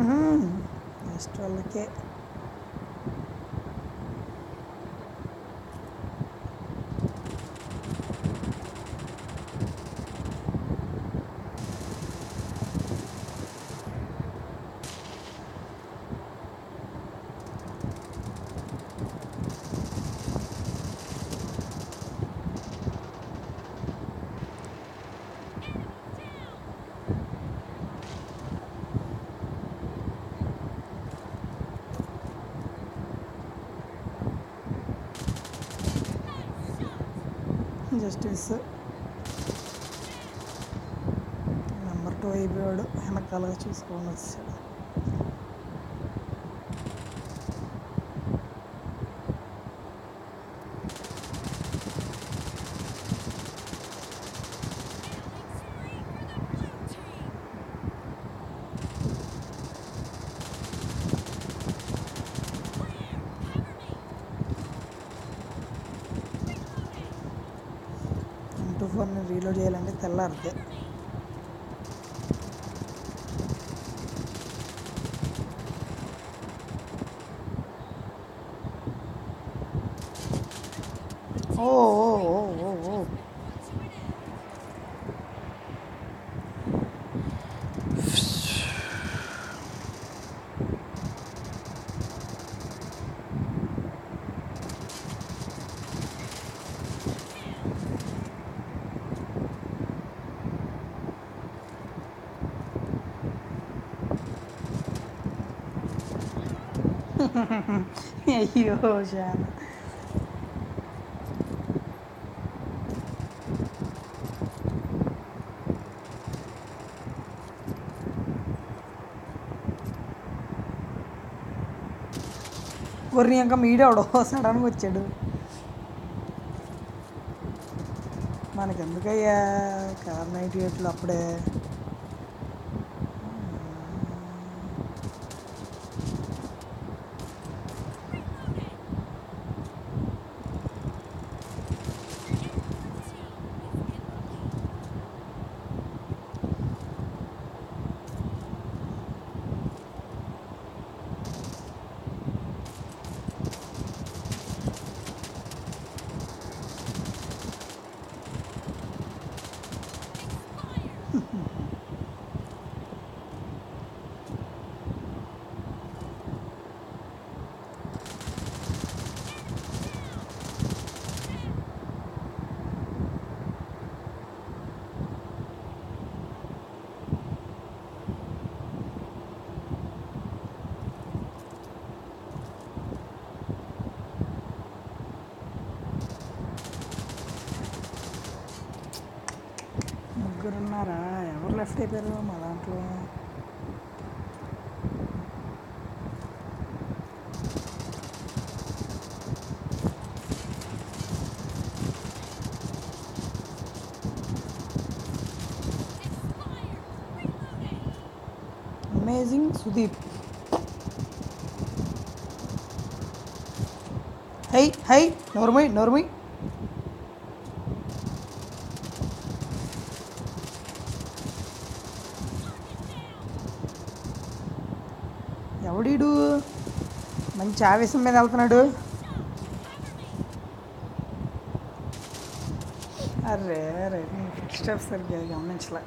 ಹ್ಞೂ ಅಷ್ಟರಲ್ಲಕ್ಕೆ justice number two I ബിയോട് ഹെമക്കാളജി കോൺഗ്രസ് ఫోన్ రీలోడ్ చేయాలంటే తెల్లారితే అయ్యో చాలా కొర్రి ఇంకా మీడవడు సడన్గా వచ్చాడు మనకెందుకయ్యా కార్ నైట్ ఎయిట్లు అప్పుడే ముగ్గురు ఉన్నారా ఎవరు లెఫ్ట్ అయిపోయారు మా దాంట్లో అమేజింగ్ సుదీప్ హై హై నోర్మై నోర్మై ఎవడీడు? మంచి ఆవేశం మీద వెళ్తున్నాడు. అరే అరే నేను ఫుడ్ సరిగ్గా గమనించలే.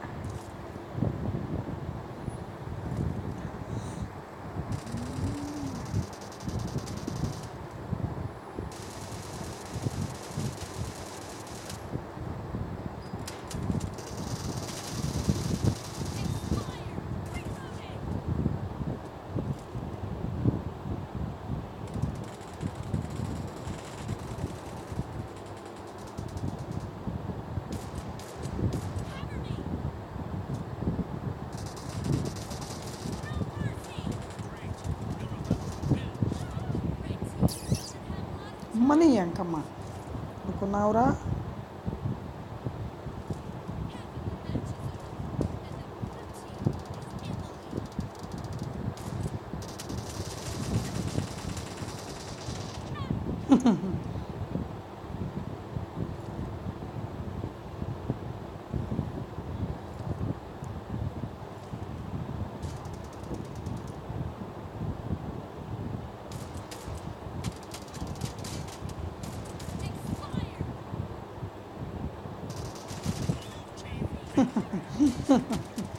మనీ అంకమ్మ అనుకున్నావురా Mm-hmm. Ha ha ha ha ha!